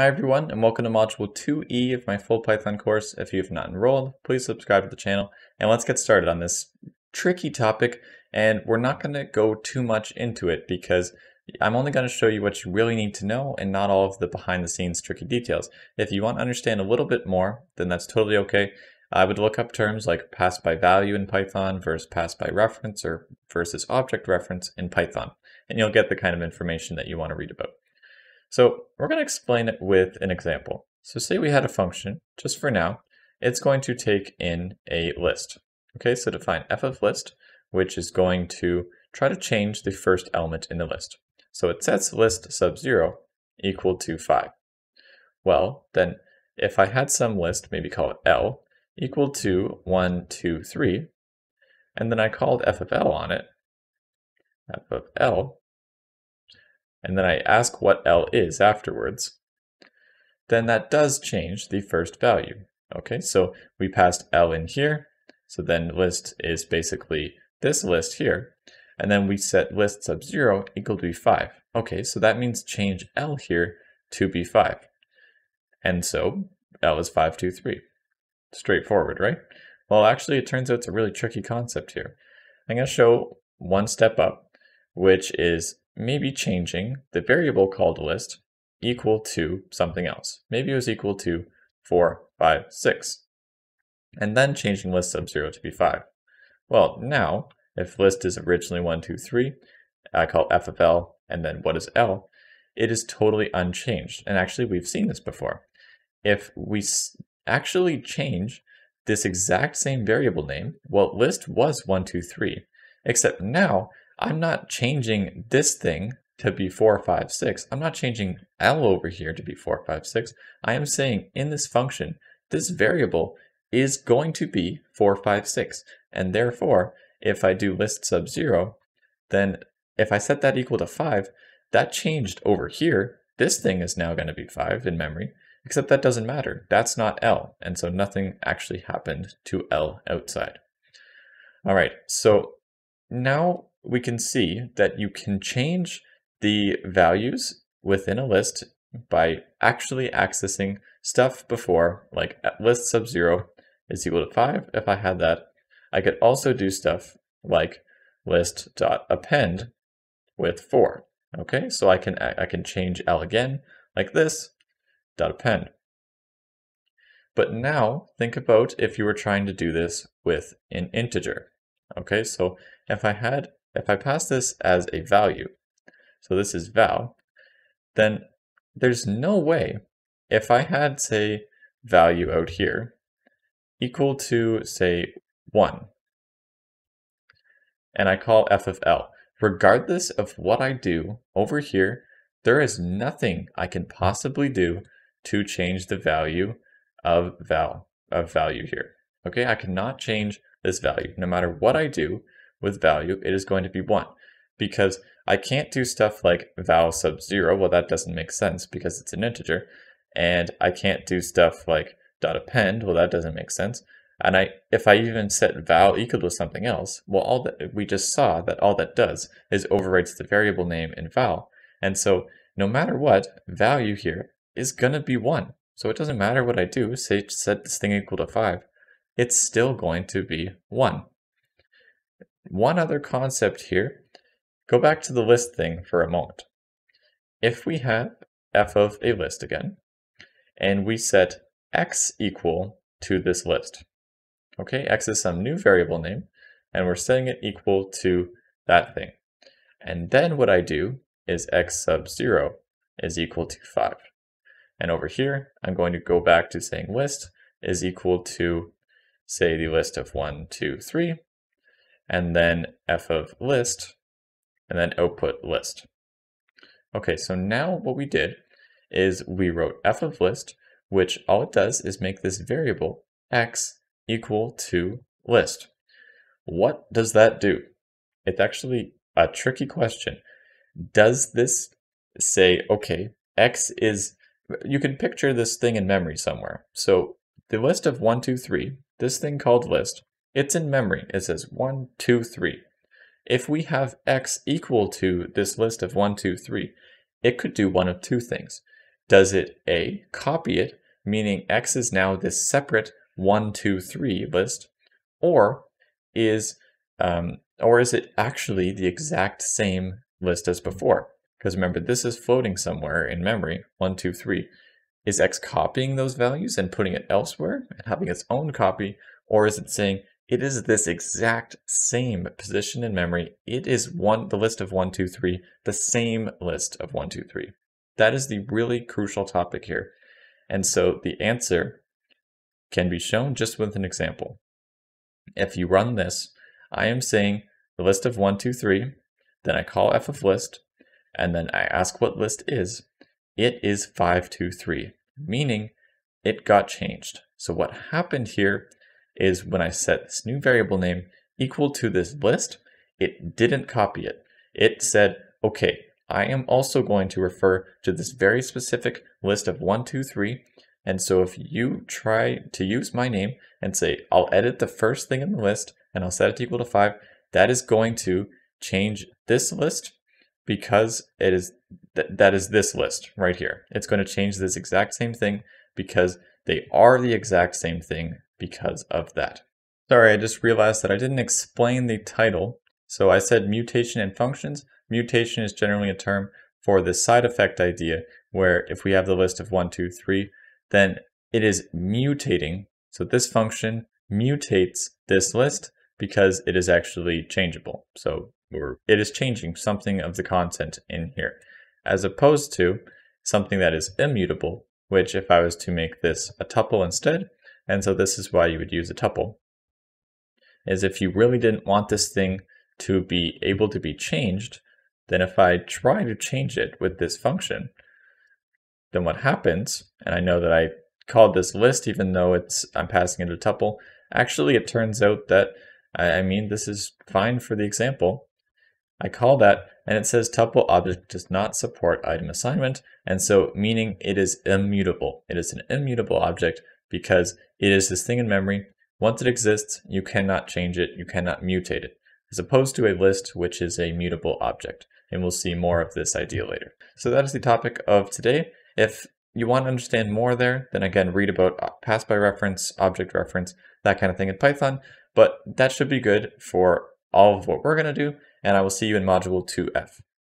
Hi everyone and welcome to Module 2E of my full Python course. If you have not enrolled, please subscribe to the channel and let's get started on this tricky topic and we're not going to go too much into it because I'm only going to show you what you really need to know and not all of the behind the scenes tricky details. If you want to understand a little bit more, then that's totally okay. I would look up terms like pass by value in Python versus pass by reference or versus object reference in Python, and you'll get the kind of information that you want to read about. So we're going to explain it with an example. So say we had a function, just for now, it's going to take in a list. Okay, so define f of list, which is going to try to change the first element in the list. So it sets list sub 0 equal to 5. Well, then if I had some list, maybe call it L, equal to 1, 2, 3, and then I called f of L on it, f of L and then I ask what L is afterwards, then that does change the first value. Okay, so we passed L in here, so then list is basically this list here, and then we set list sub 0 equal to be 5. Okay, so that means change L here to be 5. And so L is 523. Straightforward, right? Well, actually, it turns out it's a really tricky concept here. I'm going to show one step up, which is maybe changing the variable called list equal to something else. Maybe it was equal to 4, 5, 6. And then changing list sub 0 to be 5. Well, now, if list is originally 1, 2, 3, I call f of l, and then what is l, it is totally unchanged. And actually, we've seen this before. If we actually change this exact same variable name, well, list was 1, 2, 3, except now I'm not changing this thing to be 4, 5, 6. I'm not changing L over here to be 4, 5, 6. I am saying in this function, this variable is going to be 4, 5, 6. And therefore, if I do list sub 0, then if I set that equal to 5, that changed over here. This thing is now going to be 5 in memory, except that doesn't matter. That's not L, and so nothing actually happened to L outside. All right, so now we can see that you can change the values within a list by actually accessing stuff before, like list sub 0 is equal to 5. If I had that, I could also do stuff like list dot append with 4. Okay, so I can I can change L again like this dot append. But now think about if you were trying to do this with an integer. Okay, so if I had if I pass this as a value, so this is val, then there's no way if I had, say, value out here equal to, say, 1, and I call f of l, regardless of what I do over here, there is nothing I can possibly do to change the value of val of value here. Okay, I cannot change this value. No matter what I do, with value, it is going to be 1. Because I can't do stuff like val sub 0, well that doesn't make sense because it's an integer, and I can't do stuff like dot append, well that doesn't make sense. And I, if I even set val equal to something else, well all that we just saw that all that does is overwrites the variable name in val. And so no matter what, value here is gonna be 1. So it doesn't matter what I do, say set this thing equal to 5, it's still going to be 1. One other concept here, go back to the list thing for a moment. If we have f of a list again, and we set x equal to this list, okay, x is some new variable name, and we're setting it equal to that thing. And then what I do is x sub 0 is equal to 5. And over here, I'm going to go back to saying list is equal to, say, the list of 1, 2, 3, and then f of list, and then output list. Okay, so now what we did is we wrote f of list, which all it does is make this variable x equal to list. What does that do? It's actually a tricky question. Does this say, okay, x is, you can picture this thing in memory somewhere. So the list of one, two, three, this thing called list, it's in memory. It says 1, 2, 3. If we have x equal to this list of 1, 2, 3, it could do one of two things. does it A, copy it, meaning X is now this separate 1, 2, 3 list, or is, um, or is it actually the exact same list as before? Because remember, this is floating somewhere in memory, 1, 2, 3. Is X copying those values and putting it elsewhere and having its own copy, or is it saying it is this exact same position in memory. It is one the list of one, two, three, the same list of one, two, three. That is the really crucial topic here. And so the answer can be shown just with an example. If you run this, I am saying the list of one, two, three, then I call f of list, and then I ask what list is. It is 523, meaning it got changed. So what happened here is when I set this new variable name equal to this list, it didn't copy it. It said, okay, I am also going to refer to this very specific list of one, two, three. And so if you try to use my name and say, I'll edit the first thing in the list and I'll set it to equal to five, that is going to change this list because it is th that is this list right here. It's going to change this exact same thing because they are the exact same thing because of that. Sorry, I just realized that I didn't explain the title. So I said mutation and functions. Mutation is generally a term for the side effect idea, where if we have the list of one, two, three, then it is mutating. So this function mutates this list because it is actually changeable. So it is changing something of the content in here, as opposed to something that is immutable, which if I was to make this a tuple instead, and so this is why you would use a tuple, is if you really didn't want this thing to be able to be changed, then if I try to change it with this function, then what happens, and I know that I called this list even though it's I'm passing it a tuple, actually it turns out that, I mean, this is fine for the example. I call that, and it says tuple object does not support item assignment, and so meaning it is immutable. It is an immutable object, because it is this thing in memory. Once it exists, you cannot change it, you cannot mutate it, as opposed to a list, which is a mutable object. And we'll see more of this idea later. So that is the topic of today. If you want to understand more there, then again, read about uh, pass by reference, object reference, that kind of thing in Python. But that should be good for all of what we're going to do, and I will see you in Module 2F.